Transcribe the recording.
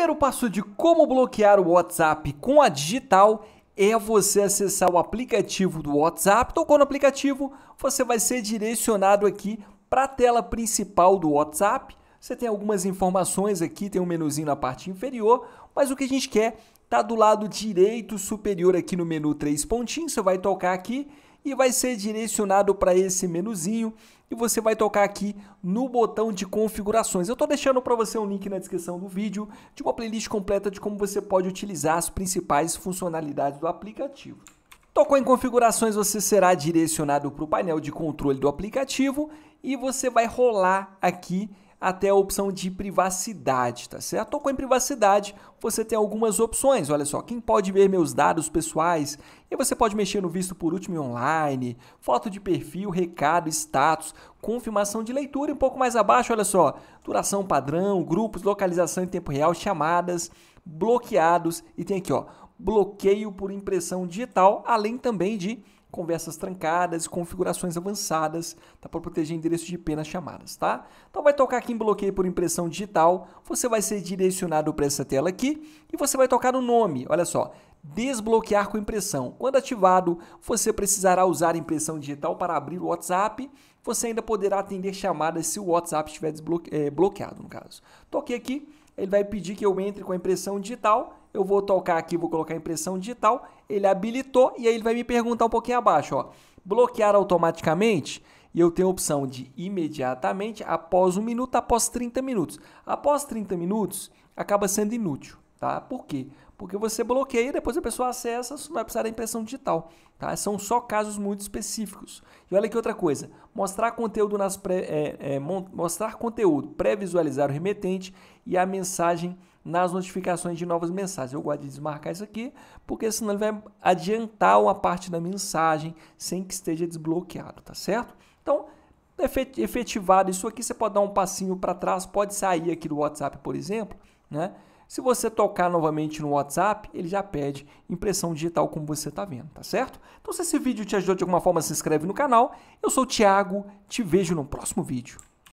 primeiro passo de como bloquear o WhatsApp com a digital é você acessar o aplicativo do WhatsApp. Tocou no aplicativo, você vai ser direcionado aqui para a tela principal do WhatsApp. Você tem algumas informações aqui, tem um menuzinho na parte inferior, mas o que a gente quer está do lado direito superior aqui no menu três pontinhos. Você vai tocar aqui e vai ser direcionado para esse menuzinho e você vai tocar aqui no botão de configurações. Eu estou deixando para você um link na descrição do vídeo de uma playlist completa de como você pode utilizar as principais funcionalidades do aplicativo. Tocou em configurações, você será direcionado para o painel de controle do aplicativo e você vai rolar aqui até a opção de privacidade, tá certo? Tocou em privacidade, você tem algumas opções. Olha só, quem pode ver meus dados pessoais? E você pode mexer no visto por último online, foto de perfil, recado, status, confirmação de leitura. E um pouco mais abaixo, olha só, duração padrão, grupos, localização em tempo real, chamadas, bloqueados e tem aqui, ó, bloqueio por impressão digital, além também de conversas trancadas, configurações avançadas, tá para proteger endereço de IP nas chamadas, tá? Então vai tocar aqui em bloqueio por impressão digital, você vai ser direcionado para essa tela aqui e você vai tocar no nome, olha só, desbloquear com impressão. Quando ativado, você precisará usar impressão digital para abrir o WhatsApp. Você ainda poderá atender chamadas se o WhatsApp estiver é, bloqueado, no caso. Toquei aqui, ele vai pedir que eu entre com a impressão digital eu vou tocar aqui, vou colocar impressão digital, ele habilitou e aí ele vai me perguntar um pouquinho abaixo, ó, bloquear automaticamente? E eu tenho a opção de imediatamente após um minuto, após 30 minutos. Após 30 minutos, acaba sendo inútil, tá? Por quê? Porque você bloqueia, depois a pessoa acessa, vai precisar da impressão digital, tá? São só casos muito específicos. E olha que outra coisa, mostrar conteúdo nas pré, é, é, mostrar conteúdo, pré-visualizar o remetente e a mensagem nas notificações de novas mensagens. Eu gosto de desmarcar isso aqui, porque senão ele vai adiantar uma parte da mensagem sem que esteja desbloqueado, tá certo? Então, efetivado isso aqui, você pode dar um passinho para trás, pode sair aqui do WhatsApp, por exemplo, né? Se você tocar novamente no WhatsApp, ele já pede impressão digital como você está vendo, tá certo? Então se esse vídeo te ajudou de alguma forma, se inscreve no canal. Eu sou o Thiago, te vejo no próximo vídeo.